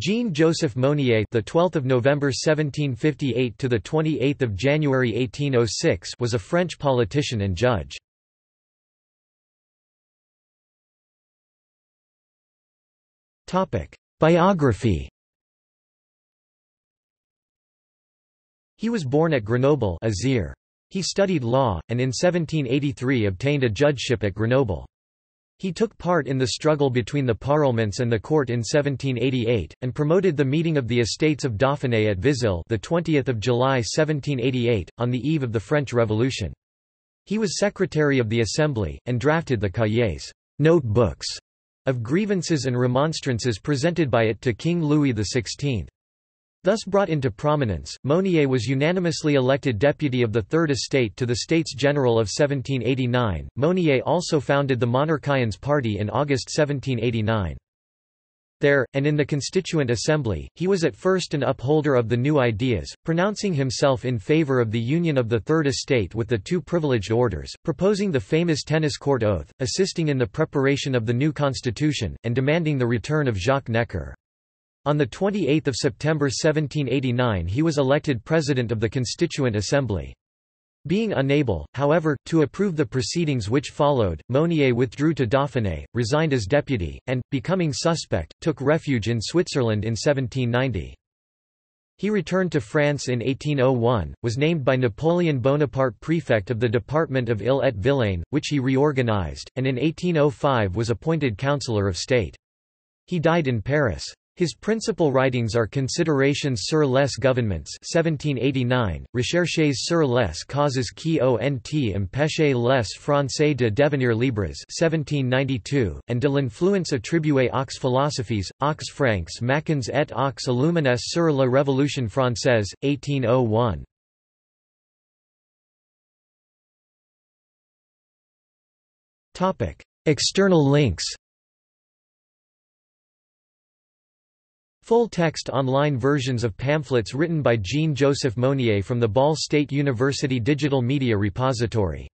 Jean-Joseph Mounier, the 12th of November 1758 to the 28th of January 1806, was a French politician and judge. Topic: Biography. He was born at Grenoble, Isère. He studied law and in 1783 obtained a judgeship at Grenoble. He took part in the struggle between the parlements and the court in 1788, and promoted the meeting of the Estates of Dauphiné at Vizille the 20th of July 1788, on the eve of the French Revolution. He was secretary of the Assembly, and drafted the cahiers notebooks of grievances and remonstrances presented by it to King Louis XVI. Thus brought into prominence, Mounier was unanimously elected deputy of the Third Estate to the States General of 1789. Mounier also founded the Monarchiens Party in August 1789. There, and in the Constituent Assembly, he was at first an upholder of the new ideas, pronouncing himself in favor of the union of the Third Estate with the two privileged orders, proposing the famous tennis court oath, assisting in the preparation of the new constitution, and demanding the return of Jacques Necker. On 28 September 1789 he was elected President of the Constituent Assembly. Being unable, however, to approve the proceedings which followed, Mounier withdrew to Dauphiné, resigned as deputy, and, becoming suspect, took refuge in Switzerland in 1790. He returned to France in 1801, was named by Napoleon Bonaparte prefect of the department of Ille-et-Vilaine, which he reorganized, and in 1805 was appointed Councillor of State. He died in Paris. His principal writings are Considerations sur les gouvernements 1789, Recherches sur les causes qui ont empêché les Français de devenir libres 1792, and de l'influence attribuée aux philosophies, aux francs maçons et aux illumines sur la Révolution française, 1801. External links Full-text online versions of pamphlets written by Jean-Joseph Mounier from the Ball State University Digital Media Repository